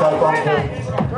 Thank vâng, you. Vâng, vâng.